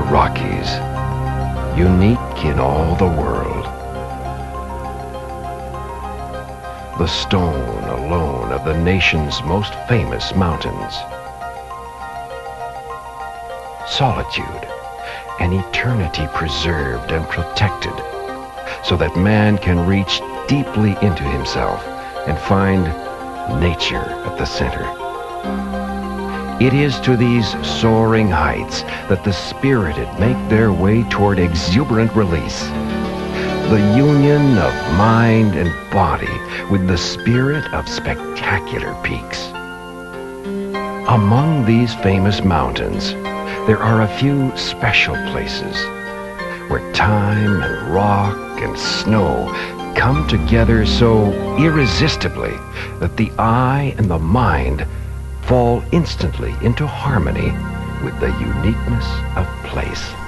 Rockies, unique in all the world. The stone alone of the nation's most famous mountains. Solitude, an eternity preserved and protected so that man can reach deeply into himself and find nature at the center. It is to these soaring heights that the spirited make their way toward exuberant release. The union of mind and body with the spirit of spectacular peaks. Among these famous mountains, there are a few special places where time and rock and snow come together so irresistibly that the eye and the mind fall instantly into harmony with the uniqueness of place.